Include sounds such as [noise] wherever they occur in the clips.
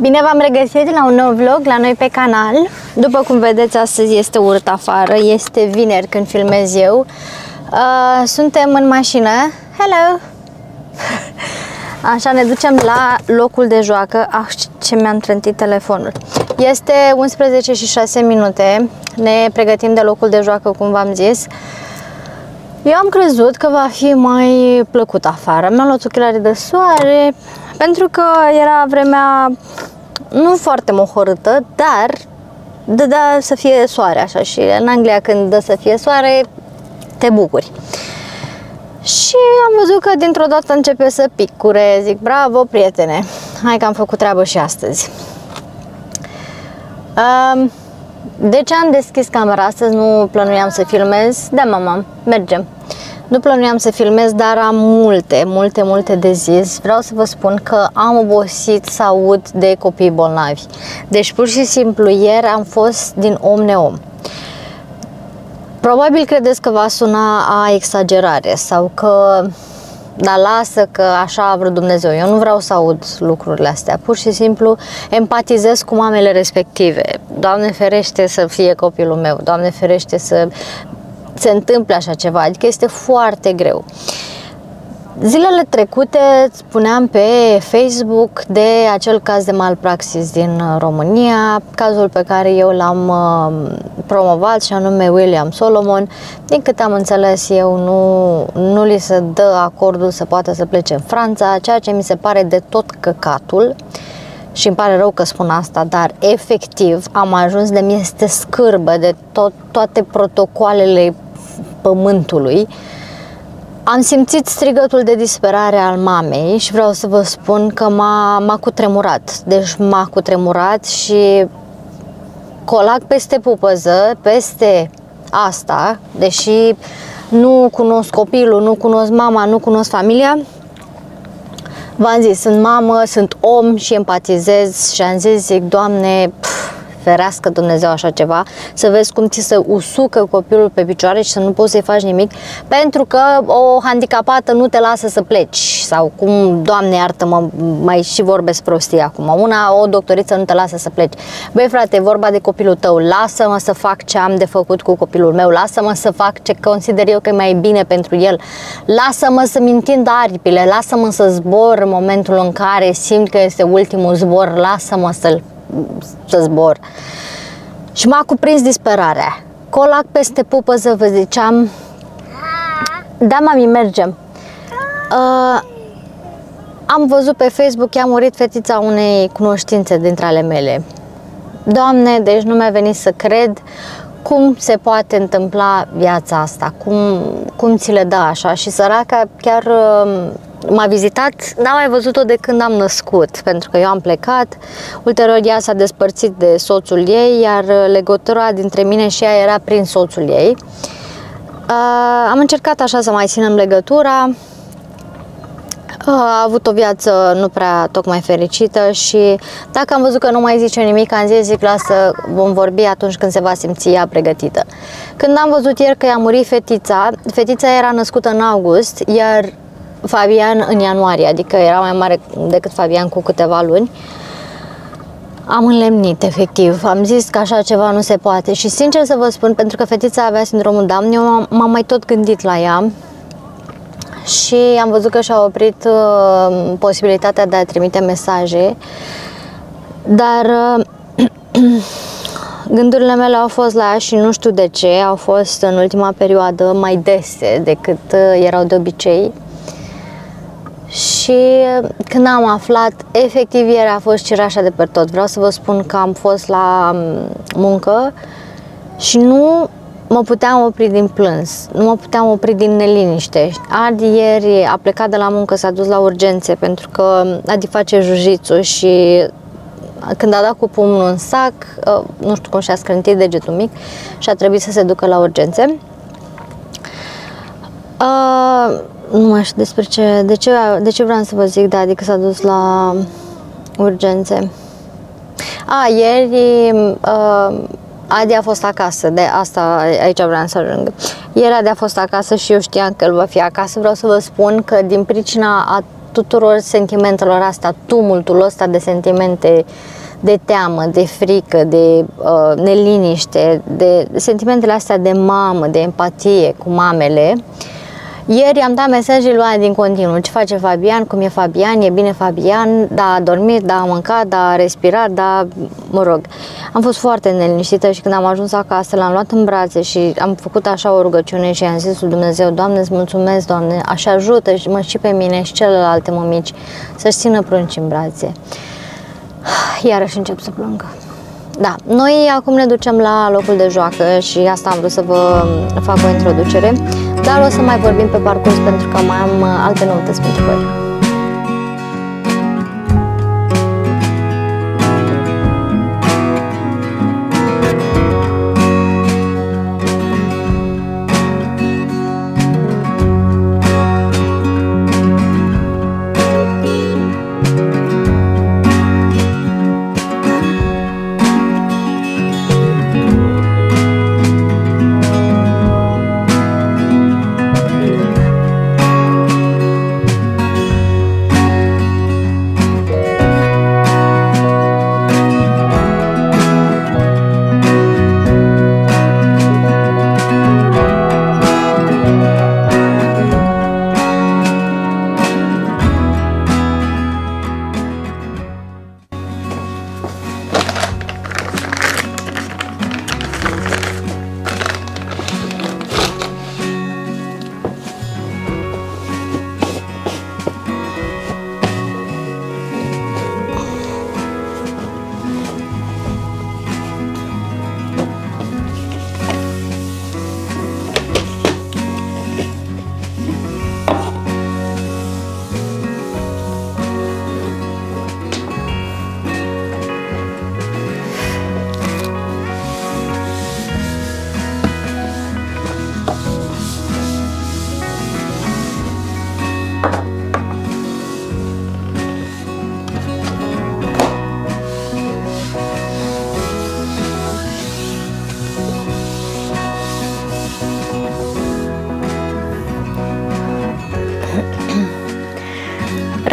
Bine v-am regăsit la un nou vlog la noi pe canal. După cum vedeți, astăzi este urât afară, este vineri când filmez eu. Uh, suntem în mașină. Hello! [laughs] Așa, ne ducem la locul de joacă. Ah, ce mi-am trântit telefonul. Este 11 și 6 minute. Ne pregătim de locul de joacă, cum v-am zis. Eu am crezut că va fi mai plăcut afară. Mi-am luat ochelari de soare, pentru că era vremea nu foarte mohorâtă, dar dădea să fie soare așa și în Anglia când dă să fie soare, te bucuri. Și am văzut că dintr-o dată începe să picure, zic bravo prietene, hai că am făcut treabă și astăzi. De ce am deschis camera astăzi? Nu plănuiam să filmez. Da, mama, mergem. Nu plănuiam să filmez, dar am multe, multe, multe de zis. Vreau să vă spun că am obosit să aud de copii bolnavi. Deci, pur și simplu, ieri am fost din om neom. Probabil credeți că va suna a exagerare sau că dar lasă că așa a vrut Dumnezeu. Eu nu vreau să aud lucrurile astea. Pur și simplu empatizez cu mamele respective. Doamne ferește să fie copilul meu. Doamne ferește să se întâmple așa ceva, adică este foarte greu. Zilele trecute spuneam pe Facebook de acel caz de malpraxis din România, cazul pe care eu l-am uh, promovat și anume William Solomon. Din cât am înțeles eu, nu, nu li se dă acordul să poată să plece în Franța, ceea ce mi se pare de tot căcatul și îmi pare rău că spun asta, dar efectiv am ajuns de mi este scârbă de tot, toate protocoalele pământului, am simțit strigătul de disperare al mamei și vreau să vă spun că m-a, m-a cutremurat. Deci m-a cutremurat și colac peste pupăză, peste asta, deși nu cunosc copilul, nu cunosc mama, nu cunosc familia, v-am zis, sunt mamă, sunt om și empatizez și am zis, zic, Doamne, pf, ferească Dumnezeu așa ceva, să vezi cum ți se usucă copilul pe picioare și să nu poți să-i faci nimic, pentru că o handicapată nu te lasă să pleci. Sau cum, Doamne iartă-mă, mai și vorbesc prostii acum, una, o doctoriță nu te lasă să pleci. Băi frate, e vorba de copilul tău, lasă-mă să fac ce am de făcut cu copilul meu, lasă-mă să fac ce consider eu că e mai bine pentru el, lasă-mă să-mi întind aripile, lasă-mă să zbor în momentul în care simt că este ultimul zbor, lasă-mă să-l să zbor. Și m-a cuprins disperarea. Colac peste pupăză, vă ziceam, da, mami, mergem. Uh, am văzut pe Facebook că a murit fetița unei cunoștințe dintre ale mele. Doamne, deci nu mi-a venit să cred cum se poate întâmpla viața asta, cum, cum ți le dă așa. Și săraca chiar uh, m-a vizitat, n-am mai văzut-o de când am născut, pentru că eu am plecat. Ulterior ea s-a despărțit de soțul ei, iar legătura dintre mine și ea era prin soțul ei. Uh, am încercat așa să mai ținem legătura, a avut o viață nu prea tocmai fericită și dacă am văzut că nu mai zice nimic, am zis, zic, lasă, vom vorbi atunci când se va simți ea pregătită. Când am văzut ieri că i-a murit fetița, fetița era născută în august, iar Fabian în ianuarie, adică era mai mare decât Fabian cu câteva luni. Am înlemnit, efectiv. Am zis că așa ceva nu se poate și sincer să vă spun, pentru că fetița avea sindromul Down, eu m-am mai tot gândit la ea și am văzut că și-a oprit uh, posibilitatea de a trimite mesaje, dar uh, [clears throat] gândurile mele au fost la ea și nu știu de ce, au fost în ultima perioadă mai dese decât uh, erau de obicei și când am aflat, efectiv ieri a fost cireașa de pe tot. Vreau să vă spun că am fost la muncă și nu mă puteam opri din plâns, nu mă puteam opri din neliniște. Adi ieri a plecat de la muncă, s-a dus la urgențe pentru că Adi face jiu și când a dat cu pumnul în sac, ă, nu știu cum și-a scrântit degetul mic și a trebuit să se ducă la urgențe. Uh, nu mai știu despre ce, de ce, de ce vreau să vă zic, da, adică s-a dus la urgențe. A, ieri uh, Adi a fost acasă, de asta aici vreau să ajung. Ieri Adi a fost acasă și eu știam că el va fi acasă. Vreau să vă spun că din pricina a tuturor sentimentelor astea, tumultul ăsta de sentimente de teamă, de frică, de uh, neliniște, de sentimentele astea de mamă, de empatie cu mamele. Ieri am dat mesaje lui din continuu. Ce face Fabian? Cum e Fabian? E bine Fabian? Da, a dormit, da, a mâncat, da, a respirat, da, mă rog. Am fost foarte neliniștită și când am ajuns acasă l-am luat în brațe și am făcut așa o rugăciune și am zis lui Dumnezeu, Doamne, îți mulțumesc, Doamne, așa ajută și mă și pe mine și celelalte mămici să-și țină prunci în brațe. [sighs] Iarăși încep să plâng. Da, noi acum ne ducem la locul de joacă și asta am vrut să vă fac o introducere, dar o să mai vorbim pe parcurs pentru că mai am alte noutăți pentru voi.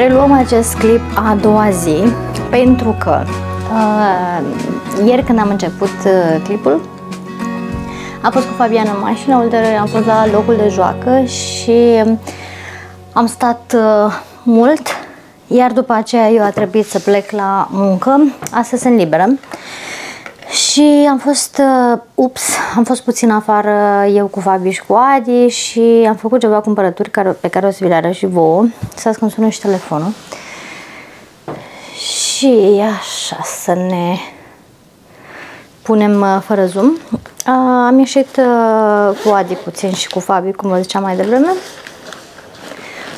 Reluăm acest clip a doua zi pentru că uh, ieri când am început uh, clipul am fost cu Fabiana în mașină, ulterior am fost la locul de joacă și am stat uh, mult, iar după aceea eu a trebuit să plec la muncă, astăzi sunt liberă și am fost, uh, ups, am fost puțin afară eu cu Fabi și cu Adi și am făcut ceva cumpărături care, pe care o să vi le arăt și vouă. Să când sună și telefonul. Și așa să ne punem uh, fără zoom. Uh, am ieșit uh, cu Adi puțin și cu Fabi, cum vă ziceam mai devreme.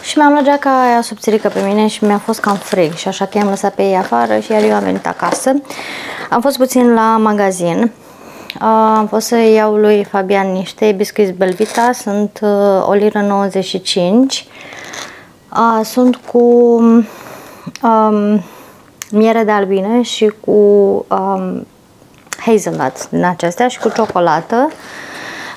Și mi-am luat geaca aia subțirică pe mine și mi-a fost cam frig și așa că i-am lăsat pe ei afară și iar eu am venit acasă. Am fost puțin la magazin. Am fost să iau lui Fabian niște biscuiți Belvita, sunt uh, o liră 95. Sunt cu um, miere de albine și cu um, hazelnut din acestea și cu ciocolată.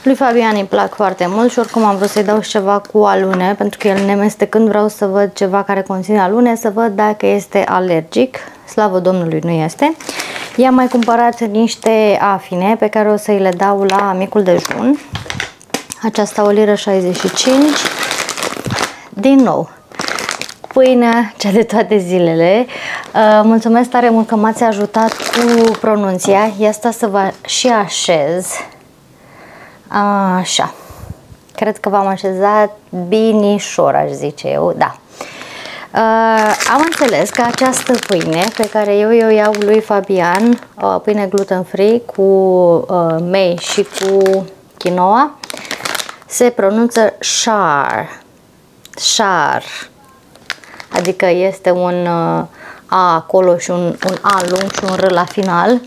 Lui Fabian îi plac foarte mult și oricum am vrut să-i dau și ceva cu alune, pentru că el nemestecând vreau să văd ceva care conține alune, să văd dacă este alergic. Slavă Domnului nu este. I-am mai cumpărat niște afine pe care o să-i le dau la micul dejun. Aceasta o liră 65. Din nou, pâinea cea de toate zilele. Uh, mulțumesc tare mult că m-ați ajutat cu pronunția. Ia asta să vă și așez. Așa. Cred că v-am așezat binișor, aș zice eu. Da. Uh, am înțeles că această pâine pe care eu o iau lui Fabian, uh, pâine gluten free cu uh, mei și cu quinoa, se pronunță char. Char. Adică este un uh, A acolo și un, un A lung și un R la final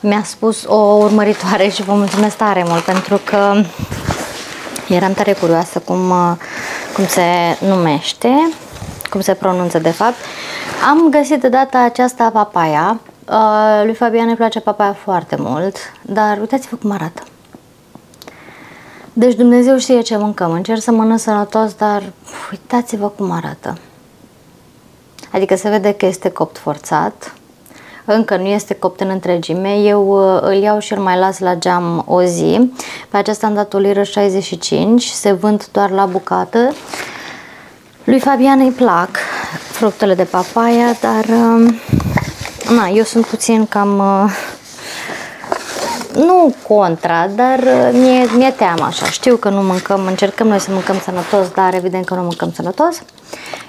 mi-a spus o urmăritoare și vă mulțumesc tare mult pentru că eram tare curioasă cum, uh, cum se numește, cum se pronunță de fapt. Am găsit de data aceasta papaya. Uh, lui Fabian îi place papaya foarte mult, dar uitați-vă cum arată. Deci Dumnezeu știe ce mâncăm. Încerc să mănânc sănătos, dar uitați-vă cum arată. adică se vede că este copt forțat. Încă nu este copt în întregime. Eu uh, îl iau și îl mai las la geam o zi. Pe acesta am dat o liră 65, se vând doar la bucată. Lui Fabian îi plac fructele de papaya, dar um, na, eu sunt puțin cam uh, nu contra, dar uh, mi-e, mi-e teamă așa. Știu că nu mâncăm, încercăm noi să mâncăm sănătos, dar evident că nu mâncăm sănătos.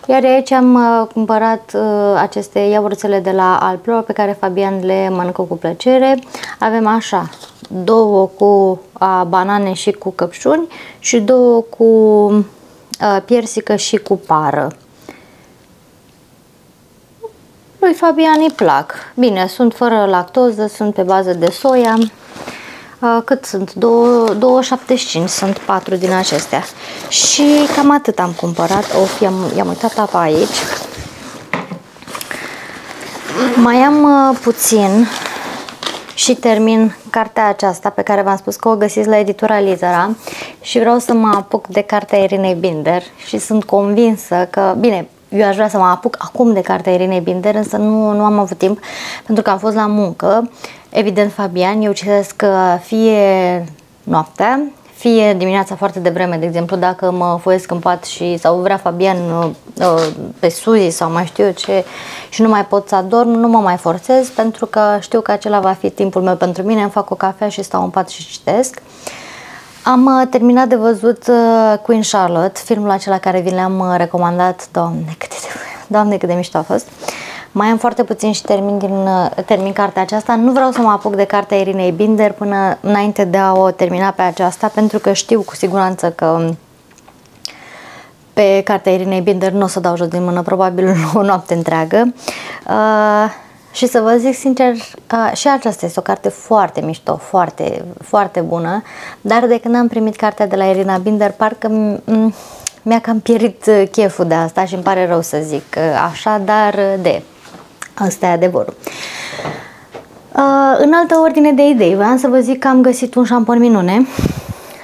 Iar aici am uh, cumpărat uh, aceste iaurțele de la Alplor pe care Fabian le mănâncă cu plăcere. Avem așa, două cu uh, banane și cu căpșuni și două cu uh, piersică și cu pară. Lui Fabian îi plac. Bine, sunt fără lactoză, sunt pe bază de soia. Uh, cât sunt? 2,75 sunt 4 din acestea. Și cam atât am cumpărat. Of, i-am, i-am uitat apa aici. Mai am uh, puțin și termin cartea aceasta pe care v-am spus că o găsiți la editura Lizera și vreau să mă apuc de cartea Irinei Binder și sunt convinsă că, bine, eu aș vrea să mă apuc acum de cartea Irinei Binder, însă nu, nu am avut timp pentru că am fost la muncă. Evident, Fabian, eu citesc uh, fie noaptea, fie dimineața foarte devreme, de exemplu, dacă mă foiesc în pat și sau vrea Fabian uh, uh, pe Suzy sau mai știu eu ce și nu mai pot să adorm, nu mă mai forțez pentru că știu că acela va fi timpul meu pentru mine, îmi fac o cafea și stau în pat și citesc. Am terminat de văzut Queen Charlotte, filmul acela care vi l-am recomandat, doamne cât de, doamne cât de mișto a fost. Mai am foarte puțin și termin, din, termin cartea aceasta. Nu vreau să mă apuc de cartea Irinei Binder până înainte de a o termina pe aceasta, pentru că știu cu siguranță că pe cartea Irinei Binder nu o să dau jos din mână, probabil [laughs] o noapte întreagă. Uh, și să vă zic sincer, uh, și aceasta este o carte foarte mișto, foarte, foarte bună, dar de când am primit cartea de la Irina Binder, parcă mi-a cam pierit cheful de asta și îmi pare rău să zic așa, dar de Asta e adevărul. Uh, în altă ordine de idei, vreau să vă zic că am găsit un șampon minune.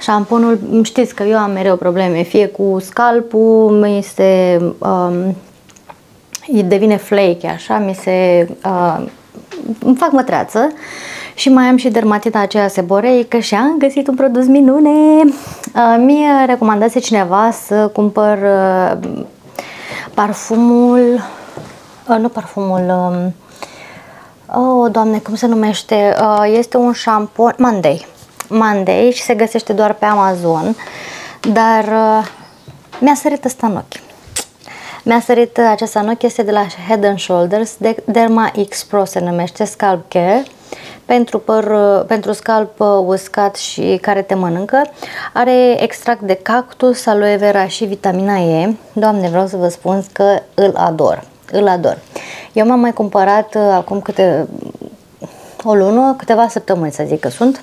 Șamponul, știți că eu am mereu probleme, fie cu scalpul, mi se um, devine flake, așa, mi se uh, îmi fac mătreață și mai am și dermatita aceea seboreică și am găsit un produs minune. Uh, mie recomandase cineva să cumpăr uh, parfumul Uh, nu parfumul, um, oh, doamne, cum se numește? Uh, este un șampon, Monday. Monday și se găsește doar pe Amazon, dar uh, mi-a sărit ăsta în ochi. Mi-a sărit aceasta în ochi, este de la Head and Shoulders, de Derma X Pro se numește, Scalp Care pentru, păr, pentru scalp uscat și care te mănâncă. Are extract de cactus, aloe vera și vitamina E. Doamne, vreau să vă spun că îl ador îl ador. Eu m-am mai cumpărat uh, acum câte o lună, câteva săptămâni să zic că sunt,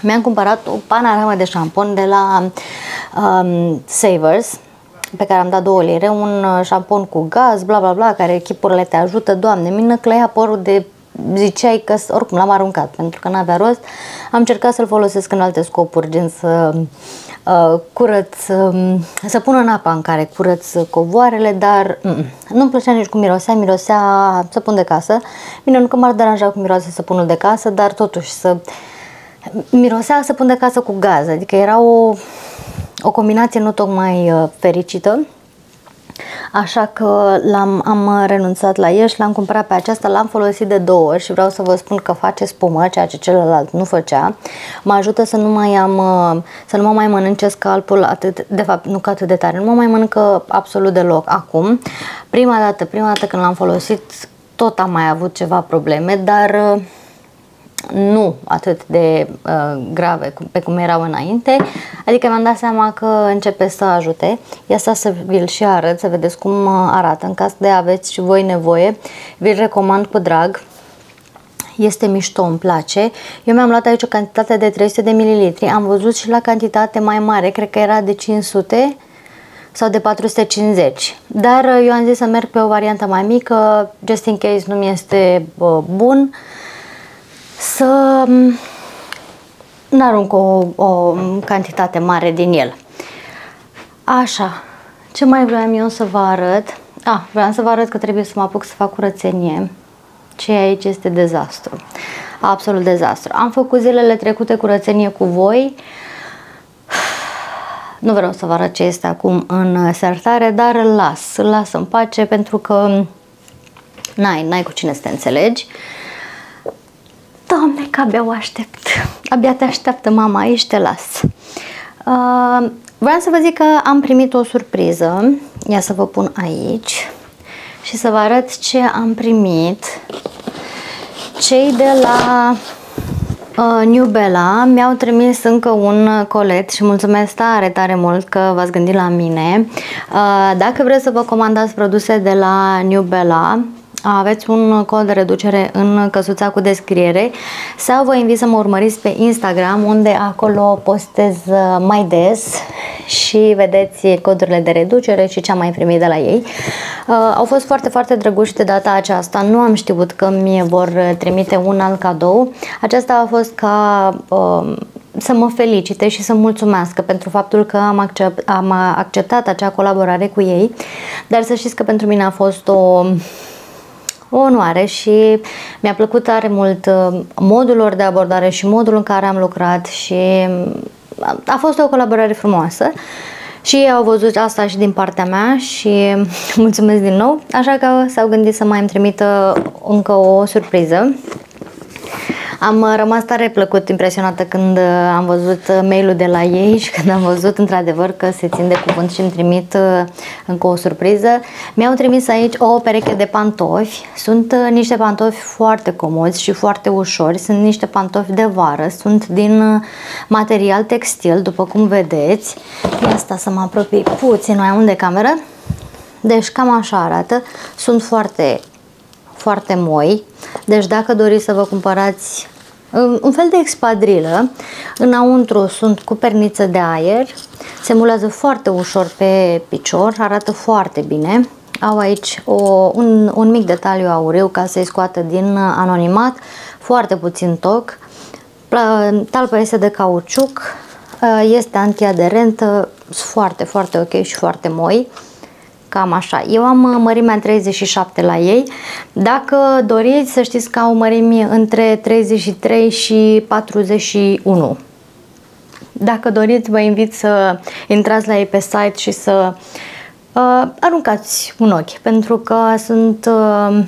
mi-am cumpărat o panoramă de șampon de la um, Savers, pe care am dat două lire, un uh, șampon cu gaz, bla bla bla, care echipurile te ajută, doamne, mi clăia părul de ziceai că oricum l-am aruncat pentru că n-avea rost. Am încercat să-l folosesc în alte scopuri, gen să uh, curăț, uh, să pun în apa în care curăț covoarele, dar mm, nu-mi plăcea nici cum mirosea, mirosea săpun de casă. Bine, nu că m-ar deranja cum miroase săpunul de casă, dar totuși să mirosea săpun de casă cu gaz, adică era o, o combinație nu tocmai uh, fericită. Așa că l-am, am renunțat la el și l-am cumpărat pe aceasta, l-am folosit de două ori și vreau să vă spun că face spumă, ceea ce celălalt nu făcea. Mă ajută să nu mai am, să nu mă mai mănânce scalpul atât, de fapt nu că atât de tare, nu mă mai mănâncă absolut deloc acum. Prima dată, prima dată când l-am folosit tot am mai avut ceva probleme, dar nu atât de uh, grave pe cum erau înainte, adică mi-am dat seama că începe să ajute. Ia să vi-l și arăt, să vedeți cum uh, arată în caz de aveți și voi nevoie. Vi-l recomand cu drag. Este mișto, îmi place. Eu mi-am luat aici o cantitate de 300 de mililitri. Am văzut și la cantitate mai mare, cred că era de 500 sau de 450. Dar uh, eu am zis să merg pe o variantă mai mică, just in case nu mi este uh, bun să mm, nu arunc o, o cantitate mare din el. Așa, ce mai vreau eu să vă arăt? Ah, vreau să vă arăt că trebuie să mă apuc să fac curățenie. Ce aici este dezastru. Absolut dezastru. Am făcut zilele trecute curățenie cu voi. [sighs] Nu vreau să vă arăt ce este acum în sertare, dar îl las. Îl las în pace pentru că n-ai, n-ai cu cine să te înțelegi. Doamne, că abia o aștept. Abia te așteaptă mama aici, te las. Uh, vreau să vă zic că am primit o surpriză. Ia să vă pun aici și să vă arăt ce am primit. Cei de la uh, New Bella mi-au trimis încă un colet și mulțumesc tare, tare mult că v-ați gândit la mine. Uh, dacă vreți să vă comandați produse de la New Bella, aveți un cod de reducere în căsuța cu descriere sau vă invit să mă urmăriți pe Instagram unde acolo postez uh, mai des și vedeți codurile de reducere și ce am mai primit de la ei. Uh, au fost foarte, foarte drăguși de data aceasta. Nu am știut că mi vor trimite un alt cadou. Aceasta a fost ca uh, să mă felicite și să mulțumească pentru faptul că am, accept, am acceptat acea colaborare cu ei, dar să știți că pentru mine a fost o o onoare și mi-a plăcut tare mult uh, modul lor de abordare și modul în care am lucrat și uh, a fost o colaborare frumoasă. Și ei au văzut asta și din partea mea și [laughs] mulțumesc din nou, așa că s-au gândit să mai îmi trimită încă o surpriză am uh, rămas tare plăcut impresionată când uh, am văzut uh, mail-ul de la ei [laughs] și când am văzut într-adevăr că se țin de cuvânt și îmi trimit încă o surpriză. Mi-au trimis aici o pereche de pantofi. Sunt niște pantofi foarte comozi și foarte ușori. Sunt niște pantofi de vară. Sunt din material textil, după cum vedeți. Asta să mă apropii puțin mai mult de cameră. Deci cam așa arată. Sunt foarte foarte moi. Deci dacă doriți să vă cumpărați un fel de expadrilă. Înăuntru sunt cu perniță de aer, se mulează foarte ușor pe picior, arată foarte bine. Au aici o, un, un mic detaliu auriu ca să-i scoată din anonimat, foarte puțin toc. Talpa este de cauciuc, este antiaderentă, foarte, foarte ok și foarte moi. Cam așa. Eu am uh, mărimea 37 la ei. Dacă doriți să știți că au mărimi între 33 și 41. Dacă doriți, vă invit să intrați la ei pe site și să uh, aruncați un ochi, pentru că sunt uh,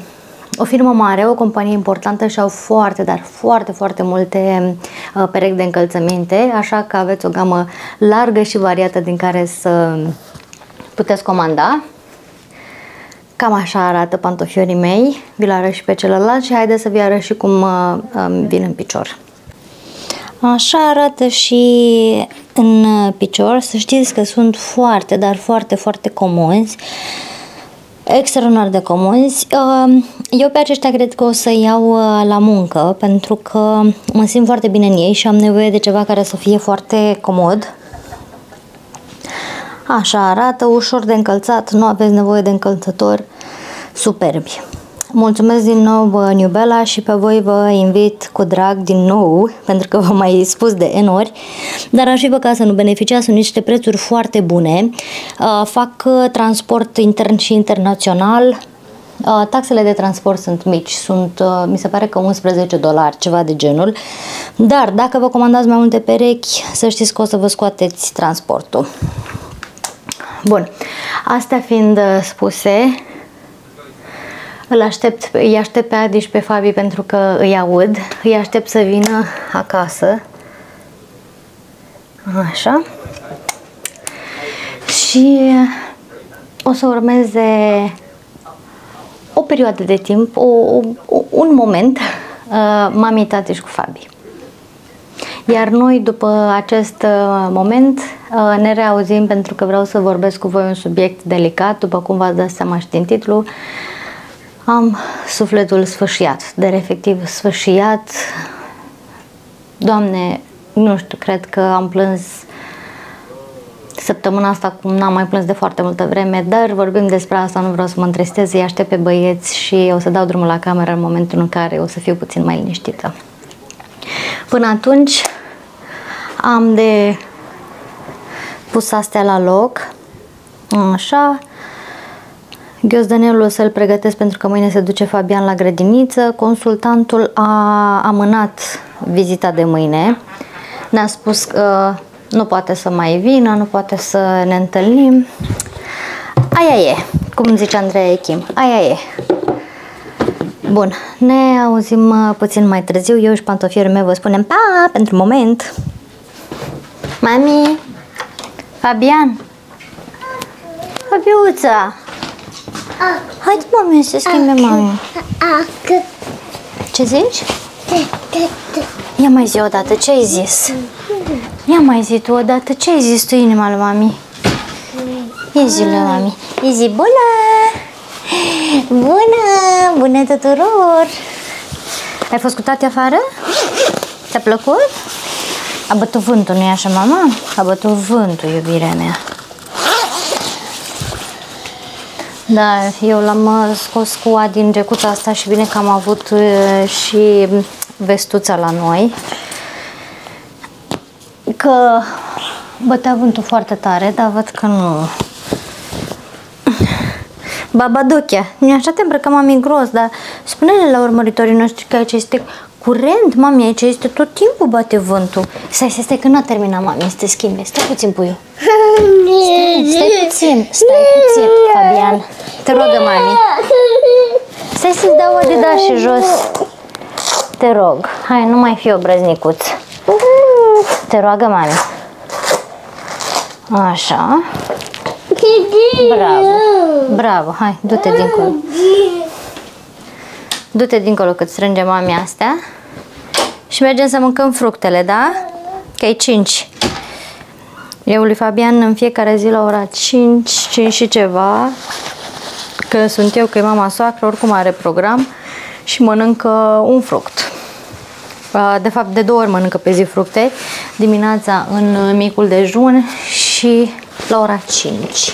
o firmă mare, o companie importantă și au foarte, dar foarte, foarte multe uh, perechi de încălțăminte, așa că aveți o gamă largă și variată din care să puteți comanda. Cam așa arată pantofiorii mei, vi-l arăt și pe celălalt și haideți să vi arăt și cum uh, vin în picior. Așa arată și în picior, să știți că sunt foarte, dar foarte, foarte comozi, extraordinar de comozi. Uh, eu pe aceștia cred că o să iau uh, la muncă, pentru că mă simt foarte bine în ei și am nevoie de ceva care să fie foarte comod, Așa arată, ușor de încălțat, nu aveți nevoie de încălțători superbi. Mulțumesc din nou New Bella și pe voi vă invit cu drag din nou, [laughs] pentru că v-am mai spus de N ori, dar aș fi vă ca să nu beneficiați, sunt niște prețuri foarte bune. Uh, fac uh, transport intern și internațional, uh, Taxele de transport sunt mici, sunt, mi se pare că 11 dolari, ceva de genul, dar dacă vă comandați mai multe perechi, să știți că o să vă scoateți transportul. Bun, astea fiind uh, spuse, îl aștept, îi aștept pe Adi și pe Fabi pentru că îi aud, îi aștept să vină acasă. Așa. Și o să urmeze o perioadă de timp, o, o, un moment, uh, mami, tati și cu Fabi. Iar noi, după acest uh, moment, uh, ne reauzim pentru că vreau să vorbesc cu voi un subiect delicat, după cum v-ați dat seama și din titlu. Am sufletul sfâșiat, de efectiv sfâșiat. Doamne, nu știu, cred că am plâns săptămâna asta cum n-am mai plâns de foarte multă vreme, dar vorbim despre asta, nu vreau să mă întristez, îi aștept pe băieți și o să dau drumul la cameră în momentul în care o să fiu puțin mai liniștită. Până atunci am de pus astea la loc. Așa. Ghiozdanelul o să-l pregătesc pentru că mâine se duce Fabian la grădiniță. Consultantul a amânat vizita de mâine. Ne-a spus că nu poate să mai vină, nu poate să ne întâlnim. Aia e, cum zice Andreea Echim, aia e. Bun, ne auzim uh, puțin mai târziu. Eu și pantofierul meu vă spunem pa pentru moment. Mami, Fabian, Fabiuța, Haide, mami, să schimbe mami. Ce zici? Ia mai zi odată, ce ai zis? Ia mai zi tu odată, ce ai zis tu inima lui mami? Ia zi lui mami. Ia zi bună! Bună! Bună tuturor! Ai fost cu tati afară? Ți-a plăcut? A bătut vântul, nu-i așa, mama? A bătut vântul, iubirea mea. Da, eu l-am uh, scos cu A din gecuța asta și bine că am avut uh, și vestuța la noi. Că bătea vântul foarte tare, dar văd că nu. Babadochea, nu așa te îmbrăcăm mami gros, dar spune-le la urmăritorii noștri că aici este curent, mami, aici este tot timpul bate vântul. Stai, stai, stai, că nu a terminat mami să te schimbe. Stai puțin, puiu. Stai, stai puțin, stai puțin, Fabian. Te rogă, mami. Stai să-ți dau o de da și jos. Te rog. Hai, nu mai fi obrăznicuț. Te roagă, mami. Așa. Bravo. Bravo. Hai, du-te dincolo. Du-te dincolo cât strânge mami astea. Și mergem să mâncăm fructele, da? Că e 5. Eu lui Fabian în fiecare zi la ora 5, 5 și ceva, că sunt eu, că e mama soacră, oricum are program și mănâncă un fruct. De fapt, de două ori mănâncă pe zi fructe, dimineața în micul dejun și la ora 5.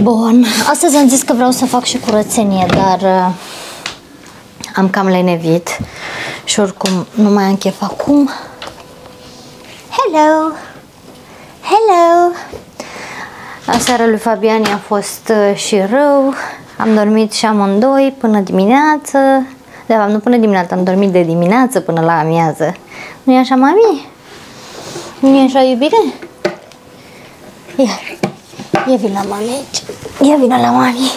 Bun, astăzi am zis că vreau să fac și curățenie, dar uh, am cam lenevit și oricum nu mai am chef acum. Hello! Hello! Aseară lui Fabian a fost uh, și rău. Am dormit și amândoi până dimineață. De fapt, nu până dimineață, am dormit de dimineață până la amiază. nu e așa, mami? nu e așa, iubire? Ia, ia vin la mami aici. Ia vin la mami.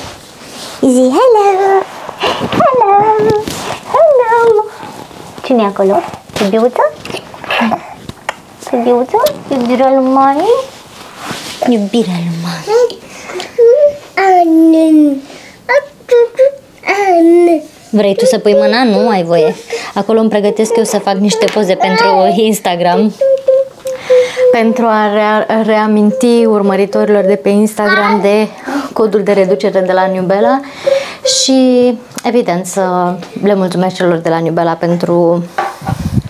Zi hello! Hello! Hello! Cine e acolo? Iubiuță? Iubiuță? Iubirea lui mami? Iubirea lui mami. Vrei tu să pui mâna? Nu ai voie. Acolo îmi pregătesc eu să fac niște poze pentru Instagram. Pentru a rea reaminti urmăritorilor de pe Instagram de codul de reducere de la Nubela și evident să le mulțumesc celor de la Nubela pentru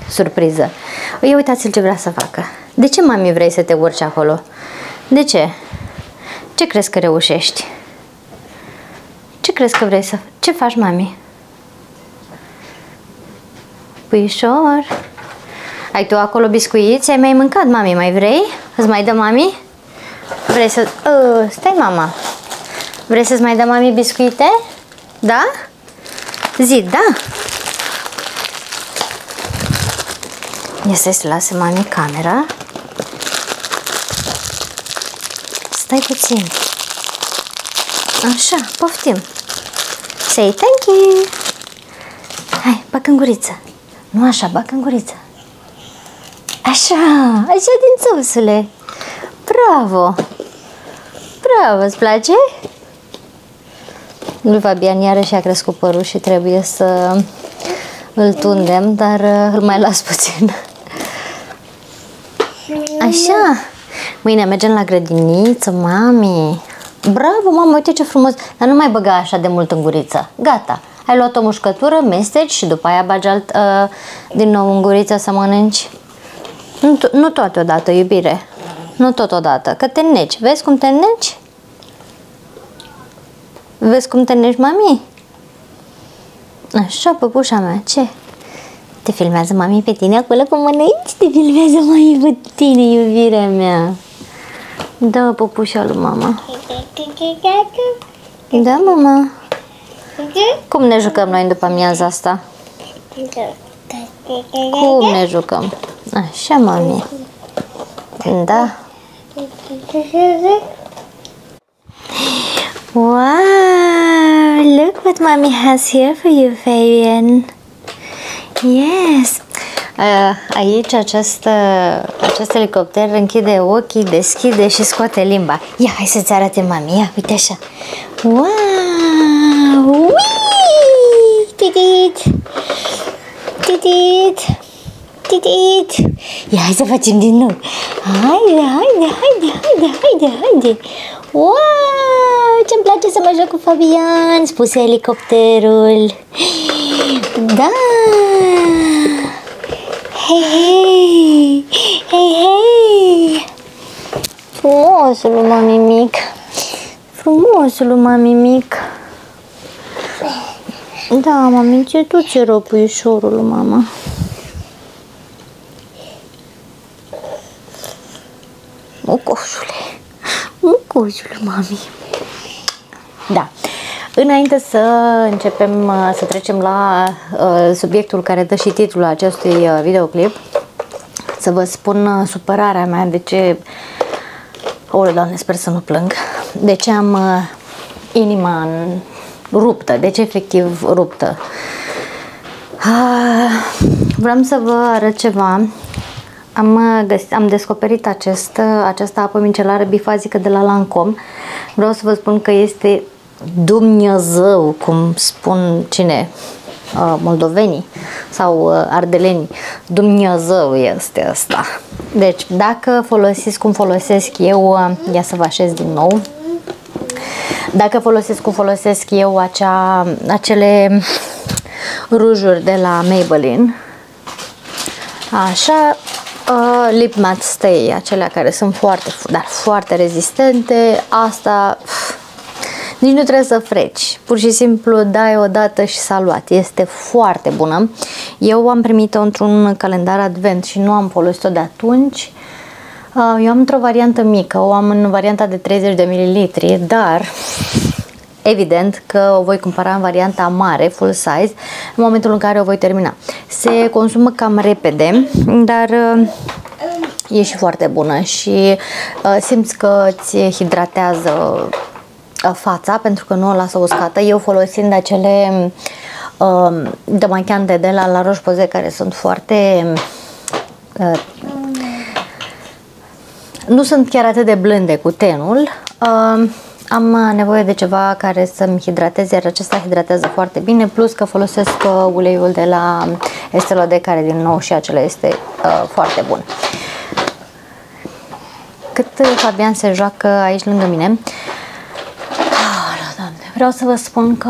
surpriză. Ia uitați-l ce vrea să facă. De ce, mami, vrei să te urci acolo? De ce? Ce crezi că reușești? Ce crezi că vrei să... Ce faci, mami? Puișor. Ai tu acolo biscuiți? Ai mai mâncat, mami? Mai vrei? Îți mai dă mami? Vrei să... Uh, stai, mama. Vrei să-ți mai dă mami biscuite? Da? Zi, da? Ia să-i lasă mami camera. Stai puțin. Așa, poftim. Say thank you. Hai, bag în guriță. Nu așa, bag în guriță. Așa, așa din țusule. Bravo. Bravo, îți place? Lui Fabian iarăși a crescut părul și trebuie să îl tundem, dar uh, îl mai las puțin. Așa. Mâine mergem la grădiniță, mami. Bravo, mamă, uite ce frumos. Dar nu mai băga așa de mult în guriță. Gata. Ai luat o mușcătură, mesteci și după aia bagi alt, uh, din nou în guriță să mănânci. Nu, nu toate odată, iubire. Nu tot odată, că te neci. Vezi cum te neci? Vezi cum te neci, mami? Așa, păpușa mea, ce? Te filmează mami pe tine acolo cum mănânci? Te filmează mami pe tine, iubirea mea. Da, păpușa lui mama. Da, mama. Cum ne jucăm noi după amiaza asta? Cum ne jucăm? Așa, mami. Da. Wow, look what mommy has here for you, Fabian. Yes. Uh, aici acest, uh, acest elicopter închide ochii, deschide și scoate limba. Ia, hai să-ți arate mami, ia, uite așa. Wow! Ui! Titit! Titit! Titit! Ia, hai să facem din nou. Haide, haide, haide, haide, haide, haide. Wow! Ce-mi place să mă joc cu Fabian, spuse elicopterul. Da! Hei, hei! Hei, hei! Frumosul mami mic! Frumosul mami mic! Da, mami, ce tu ce răpuișorul, mama? Mucoșule! Mucoșule, mami! Da. Înainte să începem uh, să trecem la uh, subiectul care dă și titlul acestui uh, videoclip, să vă spun uh, supărarea mea de ce o, Doamne, sper să nu plâng. De ce am uh, inima în, ruptă, de ce efectiv ruptă. Uh, vreau să vă arăt ceva. Am, uh, găsit, am descoperit acest, uh, această apă micelară bifazică de la Lancome. Vreau să vă spun că este Dumnezeu, cum spun cine? Uh, moldovenii sau uh, ardelenii. Dumnezeu este asta. Deci, dacă folosiți cum folosesc eu, uh, ia să vă așez din nou. Dacă folosesc cum folosesc eu acea, acele rujuri de la Maybelline, așa, uh, Lip Matte Stay, acelea care sunt foarte, dar foarte rezistente, asta pf, nici nu trebuie să freci, pur și simplu dai o dată și s-a luat. Este foarte bună. Eu am primit-o într-un calendar advent și nu am folosit-o de atunci. Uh, eu am într-o variantă mică, o am în varianta de 30 de ml, dar [laughs] evident că o voi cumpăra în varianta mare, full size, în momentul în care o voi termina. Se consumă cam repede, dar uh, e și foarte bună și uh, simți că îți hidratează fața pentru că nu o lasă uscată. Eu folosind acele uh, demachiante de la La Roche-Posay care sunt foarte uh, nu sunt chiar atât de blânde cu tenul. Uh, am nevoie de ceva care să-mi hidrateze, iar acesta hidratează foarte bine, plus că folosesc uh, uleiul de la Estée de care din nou și acela este uh, foarte bun. Cât Fabian se joacă aici lângă mine, Vreau să vă spun că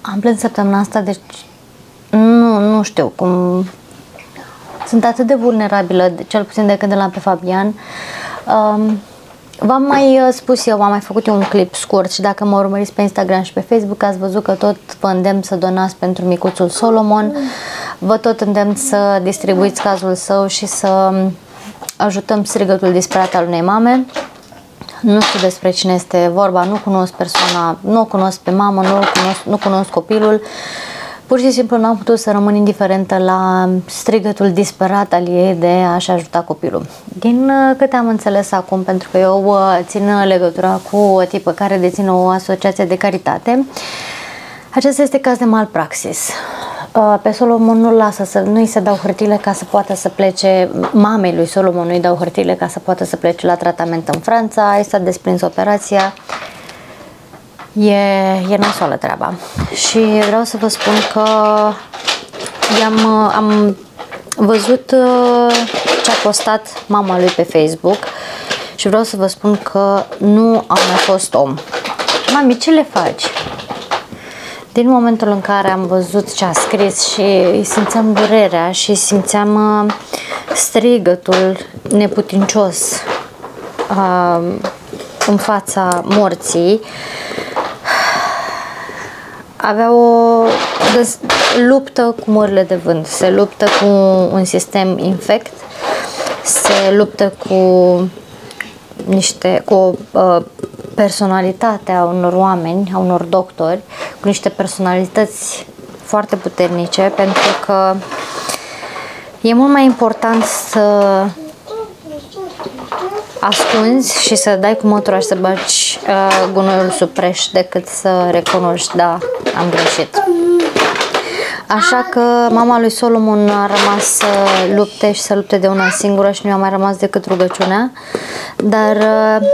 am plâns săptămâna asta, deci nu, nu știu cum... Sunt atât de vulnerabilă, cel puțin de când l-am pe Fabian. Um, V-am mai uh, spus eu, am mai făcut eu un clip scurt și dacă mă urmăriți pe Instagram și pe Facebook ați văzut că tot vă îndemn să donați pentru micuțul Solomon. Vă tot îndemn să distribuiți cazul său și să ajutăm strigătul disperat al unei mame nu știu despre cine este vorba, nu cunosc persoana, nu o cunosc pe mamă, nu cunosc, nu cunosc copilul. Pur și simplu n-am putut să rămân indiferentă la strigătul disperat al ei de a-și ajuta copilul. Din uh, câte am înțeles acum, pentru că eu uh, țin legătura cu o tipă care deține o asociație de caritate, acesta este caz de malpraxis. Uh, pe Solomon nu lasă să nu îi se dau hârtile ca să poată să plece, mamei lui Solomon nu îi dau hârtile ca să poată să plece la tratament în Franța, s-a desprins operația, e, e nasoală treaba. Și vreau să vă spun că am am văzut uh, ce a postat mama lui pe Facebook și vreau să vă spun că nu am mai fost om. Mami, ce le faci? Din momentul în care am văzut ce a scris și simțeam durerea și simțeam uh, strigătul neputincios uh, în fața morții, avea o luptă cu morile de vânt, se luptă cu un sistem infect, se luptă cu niște, cu uh, personalitate a unor oameni, a unor doctori, cu niște personalități foarte puternice, pentru că e mult mai important să ascunzi și să dai cu mătura și să bagi uh, gunoiul sub preș decât să recunoști, da, am greșit. Așa că mama lui Solomon a rămas să lupte și să lupte de una singură și nu a mai rămas decât rugăciunea. Dar, uh,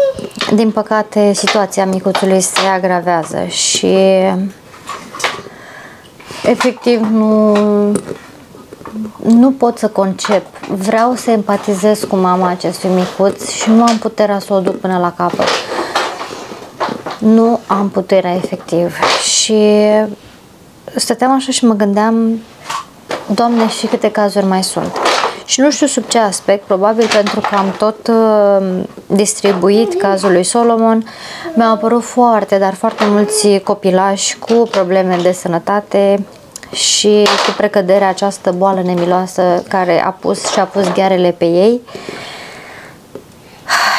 din păcate, situația micuțului se agravează și efectiv nu, nu pot să concep. Vreau să empatizez cu mama acestui micuț și nu am puterea să o duc până la capăt. Nu am puterea efectiv. Și stăteam așa și mă gândeam, Doamne, și câte cazuri mai sunt. Și nu știu sub ce aspect, probabil pentru că am tot uh, distribuit cazul lui Solomon, mi-au apărut foarte, dar foarte mulți copilași cu probleme de sănătate și cu precăderea această boală nemiloasă care a pus și a pus ghearele pe ei.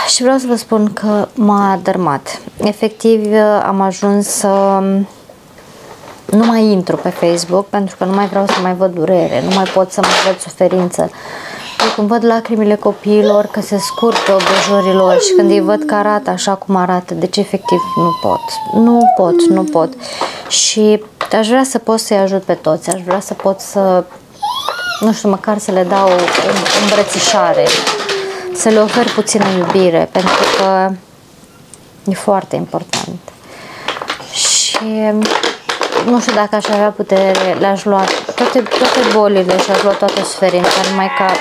Și vreau să vă spun că m-a dărmat. Efectiv, am ajuns să nu mai intru pe Facebook pentru că nu mai vreau să mai văd durere, nu mai pot să mai văd suferință. Eu când văd lacrimile copiilor că se scurtă obojorilor și când îi văd că arată așa cum arată, deci efectiv nu pot. Nu pot, nu pot. Și aș vrea să pot să-i ajut pe toți, aș vrea să pot să, nu știu, măcar să le dau o îmbrățișare, să le ofer puțină iubire, pentru că e foarte important. Și nu știu dacă aș avea putere, le-aș lua toate, toate bolile și aș lua toată suferința, numai ca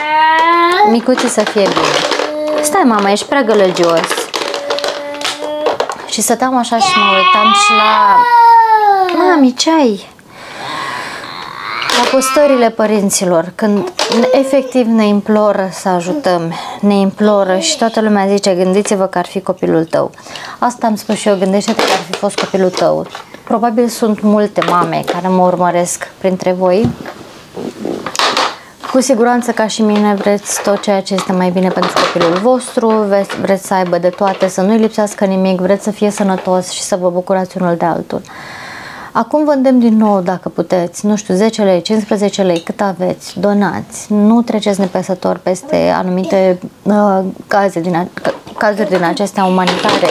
micuții să fie bine. Stai mama, ești prea gălăgios. Și stăteam așa și mă uitam și la... Mami, ce ai? La postările părinților, când efectiv ne imploră să ajutăm, ne imploră și toată lumea zice, gândiți-vă că ar fi copilul tău. Asta am spus și eu, gândește-te că ar fi fost copilul tău. Probabil sunt multe mame care mă urmăresc printre voi. Cu siguranță, ca și mine, vreți tot ceea ce este mai bine pentru copilul vostru, vreți, vreți să aibă de toate, să nu-i lipsească nimic, vreți să fie sănătos și să vă bucurați unul de altul. Acum vă îndemn din nou, dacă puteți, nu știu, 10 lei, 15 lei, cât aveți, donați. Nu treceți nepăsător peste anumite uh, caze din, cazuri din acestea umanitare,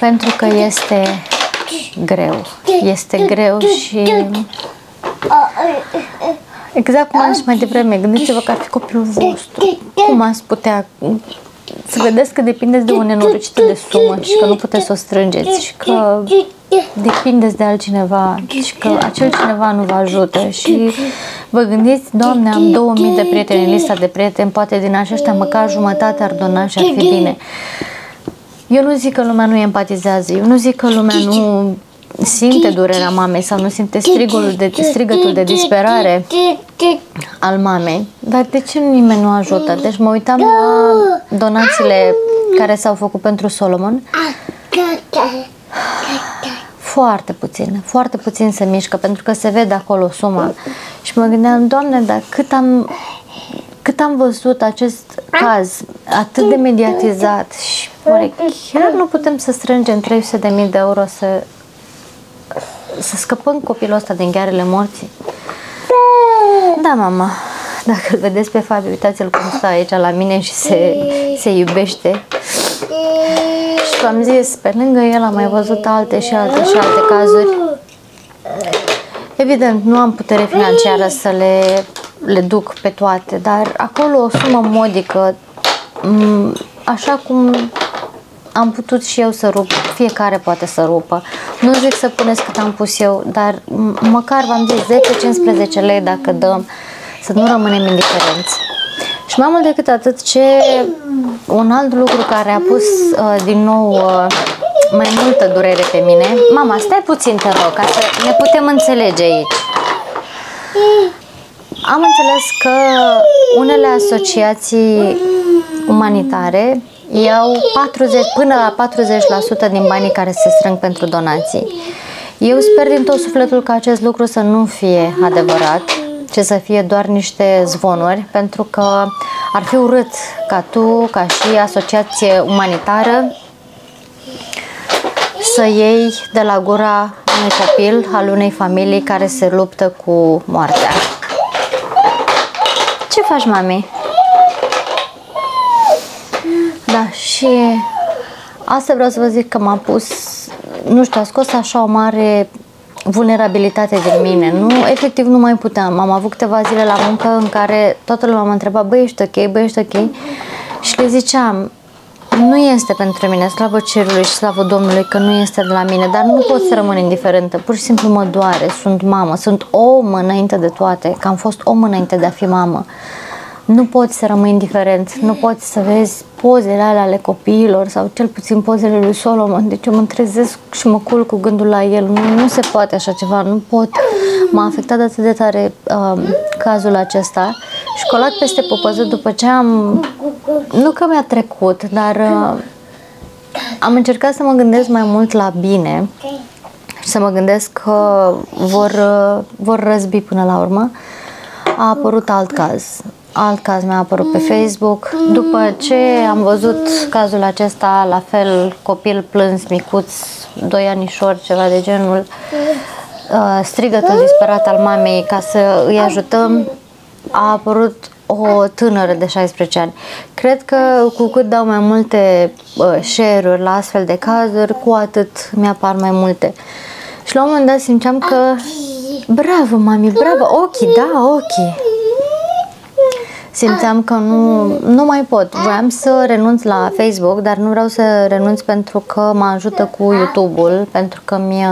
pentru că este greu. Este greu și exact cum am zis mai devreme, gândiți-vă că ar fi copilul vostru. Cum ați putea să vedeți că depindeți de o nenorocită de sumă și că nu puteți să o strângeți și că depindeți de altcineva și că acel cineva nu vă ajută și vă gândiți, Doamne, am 2000 de prieteni în lista de prieteni, poate din aceștia măcar jumătate ar dona și ar fi bine. Eu nu zic că lumea nu empatizează, eu nu zic că lumea nu simte durerea mamei sau nu simte strigul de, strigătul de disperare al mamei, dar de ce nimeni nu ajută? Deci mă uitam la donațiile care s-au făcut pentru Solomon. Foarte puțin, foarte puțin se mișcă pentru că se vede acolo suma și mă gândeam, Doamne, dar cât am, cât am văzut acest caz atât de mediatizat și oare chiar nu putem să strângem 300.000 de euro să, să scăpăm copilul ăsta din ghearele morții? Da, mama, dacă îl vedeți pe Fabi, uitați-l cum stă aici la mine și se, se iubește. Și v-am zis, pe lângă el am mai văzut alte și alte și alte cazuri. Evident, nu am putere financiară să le, le duc pe toate, dar acolo o sumă modică, așa cum am putut și eu să rup, fiecare poate să rupă. Nu zic să puneți cât am pus eu, dar măcar v-am zis 10-15 lei dacă dăm, să nu rămânem indiferenți. Și mai mult decât atât, ce un alt lucru care a pus uh, din nou uh, mai multă durere pe mine. Mama, stai puțin, te rog, ca să ne putem înțelege aici. Am înțeles că unele asociații umanitare iau 40, până la 40% din banii care se strâng pentru donații. Eu sper din tot sufletul că acest lucru să nu fie adevărat, ci să fie doar niște zvonuri, pentru că ar fi urât ca tu, ca și asociație umanitară, să iei de la gura unui copil al unei familii care se luptă cu moartea. Ce faci, mami? Da, și asta vreau să vă zic că m-a pus, nu știu, a scos așa o mare vulnerabilitate din mine. Nu, efectiv nu mai puteam. Am avut câteva zile la muncă în care toată lumea m-a întrebat, băi, ești ok, băi, ești ok? Și le ziceam, nu este pentru mine, slavă cerului și slavă Domnului că nu este de la mine, dar nu pot să rămân indiferentă, pur și simplu mă doare, sunt mamă, sunt om înainte de toate, că am fost om înainte de a fi mamă. Nu poți să rămâi indiferent, nu poți să vezi pozele alea ale copiilor sau cel puțin pozele lui Solomon. Deci eu mă trezesc și mă culc cu gândul la el. Nu, nu se poate așa ceva, nu pot. M-a afectat atât de tare uh, cazul acesta și școlat peste popăză după ce am... Nu că mi-a trecut, dar uh, am încercat să mă gândesc mai mult la bine și să mă gândesc că vor, uh, vor răzbi până la urmă. A apărut alt caz alt caz mi-a apărut pe Facebook. După ce am văzut cazul acesta, la fel, copil plâns, micuț, doi anișori, ceva de genul, uh, strigătul disperat al mamei ca să îi ajutăm, a apărut o tânără de 16 ani. Cred că cu cât dau mai multe uh, share-uri la astfel de cazuri, cu atât mi-apar mai multe. Și la un moment dat simțeam că Bravo, mami, bravo, ochii, da, ochii simțeam că nu, nu mai pot. Voiam să renunț la Facebook, dar nu vreau să renunț pentru că mă ajută cu YouTube-ul, pentru că mi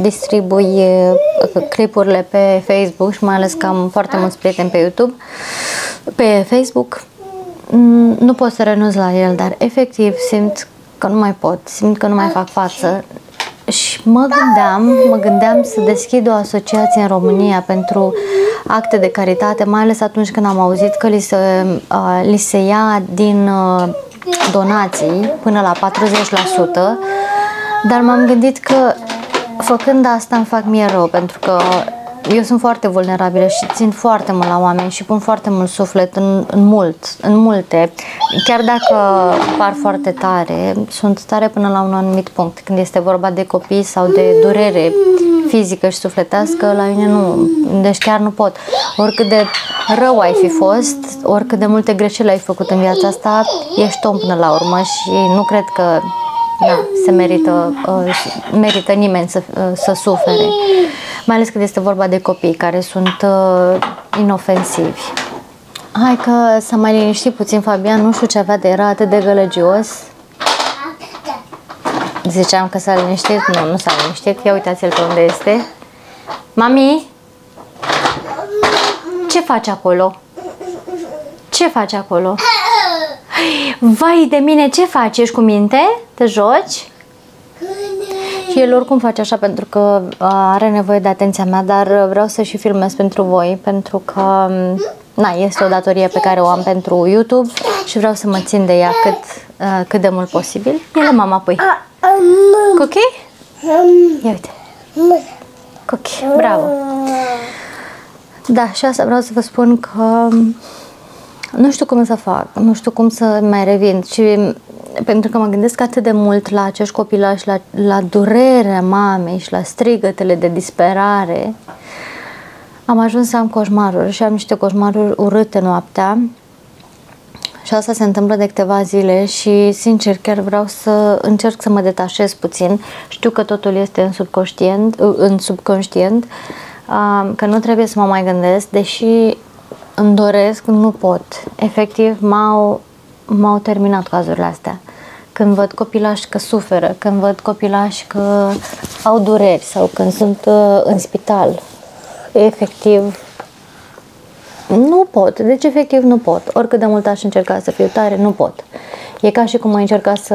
distribui uh, clipurile pe Facebook și mai ales că am foarte mulți prieteni pe YouTube, pe Facebook. Mm, nu pot să renunț la el, dar efectiv simt că nu mai pot, simt că nu mai fac față. și mă gândeam, mă gândeam să deschid o asociație în România pentru acte de caritate, mai ales atunci când am auzit că li se, uh, li se ia din uh, donații până la 40%, dar m-am gândit că făcând asta îmi fac mie rău, pentru că eu sunt foarte vulnerabilă și țin foarte mult la oameni și pun foarte mult suflet în, în mult, în multe. Chiar dacă par foarte tare, sunt tare până la un anumit punct. Când este vorba de copii sau de durere fizică și sufletească, la mine nu, deci chiar nu pot. Oricât de rău ai fi fost, oricât de multe greșeli ai făcut în viața asta, ești om până la urmă și nu cred că da, se merită, uh, merită nimeni să, uh, să sufere. Mai ales când este vorba de copii care sunt uh, inofensivi. Hai că s-a mai liniștit puțin Fabian, nu știu ce avea de era atât de gălăgios. Ziceam că s-a liniștit, nu, nu s-a liniștit, ia uitați-l pe unde este. Mami? Ce faci acolo? Ce faci acolo? Vai de mine, ce faci? Ești cu minte? Te joci? Și el oricum face așa pentru că are nevoie de atenția mea, dar vreau să și filmez pentru voi, pentru că na, este o datorie pe care o am pentru YouTube și vreau să mă țin de ea cât, cât de mult posibil. Ia mama, pui. Cookie? Ia uite. Cookie, bravo. Da, și asta vreau să vă spun că nu știu cum să fac, nu știu cum să mai revin și pentru că mă gândesc atât de mult la acești copilași, la, la durerea mamei și la strigătele de disperare, am ajuns să am coșmaruri și am niște coșmaruri urâte noaptea și asta se întâmplă de câteva zile și, sincer, chiar vreau să încerc să mă detașez puțin. Știu că totul este în subconștient, în subconștient că nu trebuie să mă mai gândesc, deși îmi doresc, nu pot. Efectiv, m-au, m-au terminat cazurile astea. Când văd copilași că suferă, când văd copilași că au dureri sau când sunt uh, în spital, efectiv, nu pot. Deci, efectiv, nu pot. Oricât de mult aș încerca să fiu tare, nu pot. E ca și cum ai încerca să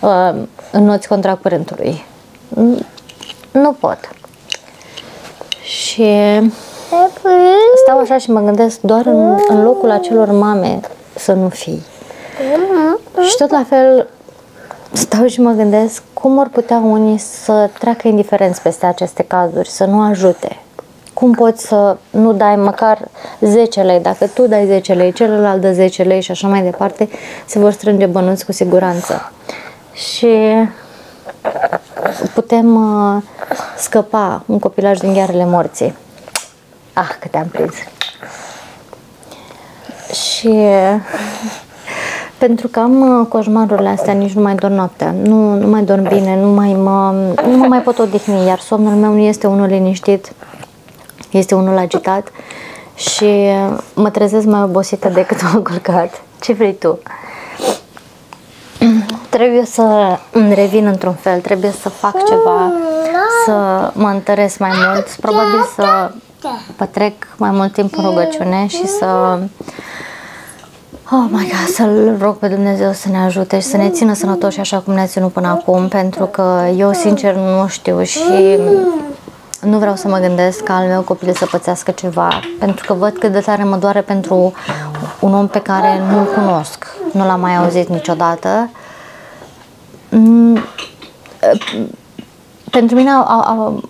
uh, înnoți contract părintului. Nu pot. Și Stau așa și mă gândesc doar în, în locul acelor mame să nu fii. Și tot la fel stau și mă gândesc cum ar putea unii să treacă indiferenți peste aceste cazuri, să nu ajute. Cum poți să nu dai măcar 10 lei? Dacă tu dai 10 lei, celălalt dă 10 lei și așa mai departe, se vor strânge bănuți cu siguranță. Și putem uh, scăpa un copilaj din ghearele morții. Ah, cât am prins! Și pentru că am uh, coșmarurile astea, nici nu mai dorm noaptea, nu, nu mai dorm bine, nu mai mă, nu mă mai pot odihni, iar somnul meu nu este unul liniștit, este unul agitat și mă trezesc mai obosită decât m-am culcat. Ce vrei tu? Trebuie să îmi revin într-un fel, trebuie să fac ceva, să mă întăresc mai mult, probabil să petrec mai mult timp în rugăciune și să Oh my God, să-L rog pe Dumnezeu să ne ajute și să ne țină sănătoși așa cum ne-a ținut până acum, pentru că eu sincer nu știu și nu vreau să mă gândesc ca al meu copil să pățească ceva, pentru că văd cât de tare mă doare pentru un om pe care nu-l cunosc, nu l-am mai auzit niciodată. Mm, pentru mine a, a,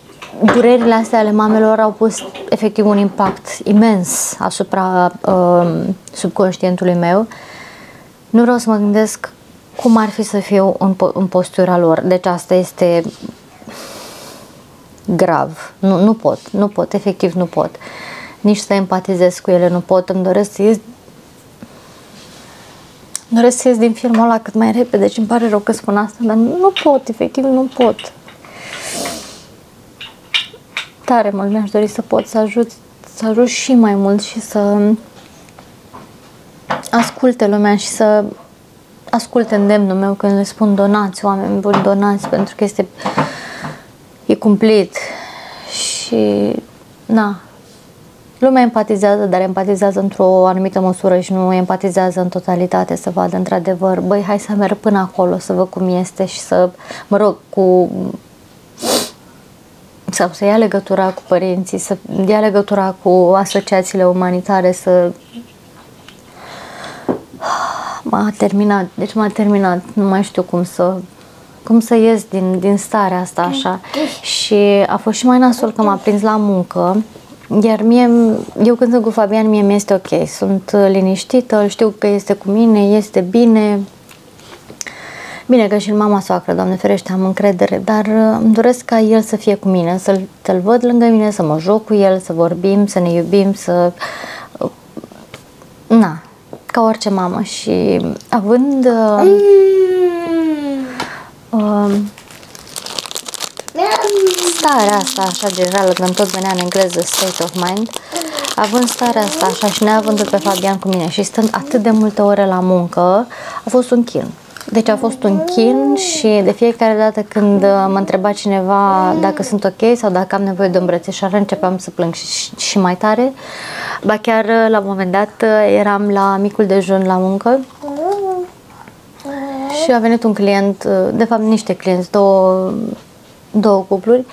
durerile astea ale mamelor au pus efectiv un impact imens asupra uh, subconștientului meu. Nu vreau să mă gândesc cum ar fi să fiu în, în postura lor. Deci asta este grav. Nu, nu pot, nu pot, efectiv nu pot. Nici să empatizez cu ele, nu pot. Îmi doresc să ies doresc să ies din filmul ăla cât mai repede, deci îmi pare rău că spun asta, dar nu pot, efectiv nu pot tare mult. Mi-aș dori să pot să ajut, să ajut și mai mult și să asculte lumea și să asculte îndemnul meu când le spun donați, oameni buni, donați, pentru că este e cumplit. Și na, lumea empatizează, dar empatizează într-o anumită măsură și nu empatizează în totalitate să vadă într-adevăr, băi, hai să merg până acolo să văd cum este și să, mă rog, cu sau să ia legătura cu părinții, să ia legătura cu asociațiile umanitare, să m-a terminat, deci m-a terminat, nu mai știu cum să cum să ies din, din starea asta așa. Și a fost și mai nasol că m-a prins la muncă iar mie, eu când sunt cu Fabian, mie mi este ok, sunt liniștită, știu că este cu mine, este bine, Bine că și în mama soacră, Doamne ferește, am încredere, dar uh, îmi doresc ca el să fie cu mine, să-l, să văd lângă mine, să mă joc cu el, să vorbim, să ne iubim, să... Uh, na, ca orice mamă și având uh, uh, starea asta așa generală, când tot venea în engleză state of mind, având starea asta așa și neavându-l pe Fabian cu mine și stând atât de multe ore la muncă, a fost un chin. Deci a fost un chin și de fiecare dată când uh, mă întreba cineva dacă sunt ok sau dacă am nevoie de o îmbrățișare, începeam să plâng și, și mai tare. Ba chiar uh, la un moment dat uh, eram la micul dejun la muncă și a venit un client, de fapt niște clienți, două, două cupluri,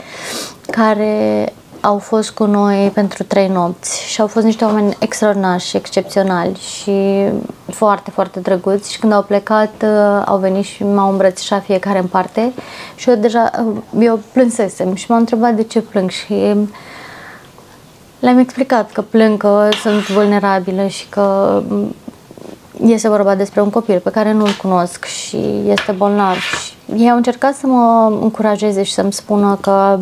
care au fost cu noi pentru trei nopți și au fost niște oameni extraordinari și excepționali și foarte, foarte drăguți. Și când au plecat uh, au venit și m-au îmbrățișat fiecare în parte și eu deja, uh, eu plânsesem și m-au întrebat de ce plâng și le-am explicat că plâng, că sunt vulnerabilă și că este vorba despre un copil pe care nu-l cunosc și este bolnav. Și ei au încercat să mă încurajeze și să-mi spună că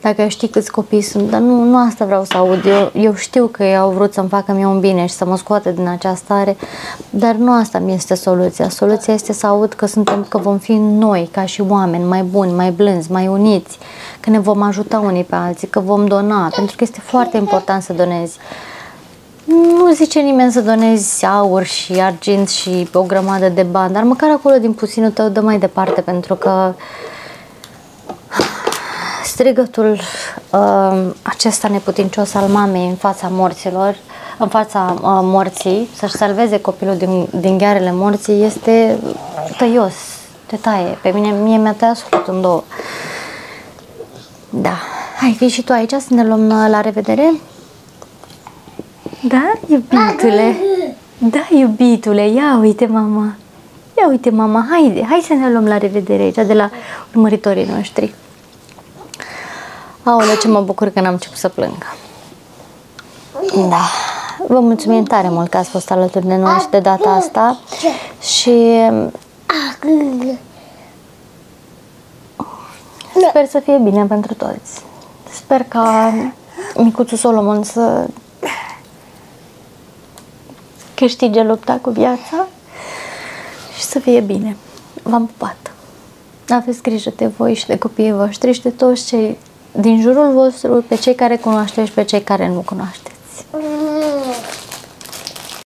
dacă știi câți copii sunt, dar nu, nu asta vreau să aud. Eu, eu știu că ei au vrut să-mi facă mie un bine și să mă scoate din această stare, dar nu asta mi este soluția. Soluția este să aud că suntem, că vom fi noi, ca și oameni, mai buni, mai blânzi, mai uniți, că ne vom ajuta unii pe alții, că vom dona, pentru că este foarte important să donezi. Nu zice nimeni să donezi aur și argint și o grămadă de bani, dar măcar acolo din puținul tău dă mai departe, pentru că strigătul uh, acesta neputincios al mamei în fața morților, în fața uh, morții, să-și salveze copilul din, din ghearele morții, este tăios, te taie. Pe mine, mie mi-a tăiat sufletul în două. Da. Hai, fii și tu aici să ne luăm uh, la revedere? Da, iubitule? Da, iubitule, ia uite mama. Ia uite mama, haide, hai să ne luăm la revedere aici de la urmăritorii noștri. Aole, ce mă bucur că n-am început să plâng. Da. Vă mulțumim tare mult că ați fost alături de noi și de data asta și Sper să fie bine pentru toți. Sper ca micuțul Solomon să câștige lupta cu viața și să fie bine. V-am pupat. Aveți grijă de voi și de copiii voștri și de toți cei din jurul vostru, pe cei care cunoașteți și pe cei care nu cunoașteți.